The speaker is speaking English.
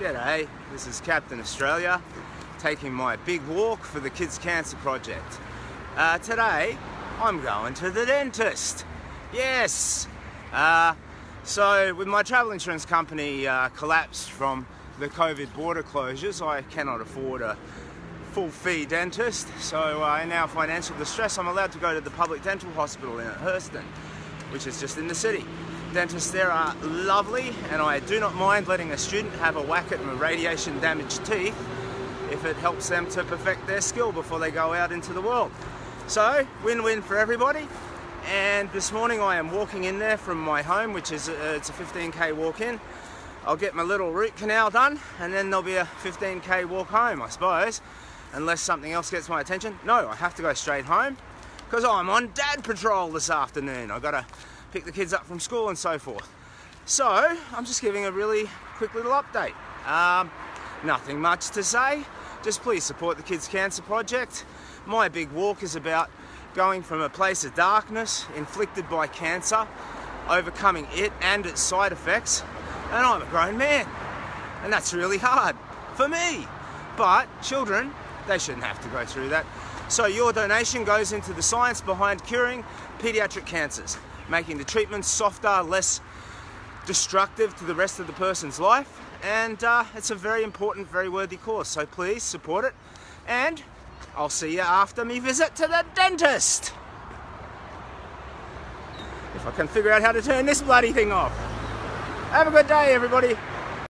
G'day, this is Captain Australia taking my big walk for the Kids Cancer Project. Uh, today I'm going to the dentist. Yes! Uh, so, with my travel insurance company uh, collapsed from the COVID border closures, I cannot afford a full fee dentist. So, in our financial distress, I'm allowed to go to the public dental hospital in Herston, which is just in the city. Dentists there are lovely, and I do not mind letting a student have a whack at my radiation damaged teeth if it helps them to perfect their skill before they go out into the world. So, win-win for everybody. And this morning I am walking in there from my home, which is a, it's a 15k walk in. I'll get my little root canal done, and then there'll be a 15k walk home, I suppose, unless something else gets my attention. No, I have to go straight home because I'm on dad patrol this afternoon. I gotta pick the kids up from school and so forth. So I'm just giving a really quick little update. Um, nothing much to say. Just please support the Kids Cancer Project. My big walk is about going from a place of darkness inflicted by cancer, overcoming it and its side effects, and I'm a grown man. And that's really hard for me. But children, they shouldn't have to go through that. So your donation goes into the science behind curing pediatric cancers making the treatment softer, less destructive to the rest of the person's life. And uh, it's a very important, very worthy cause. So please support it. And I'll see you after me visit to the dentist. If I can figure out how to turn this bloody thing off. Have a good day, everybody.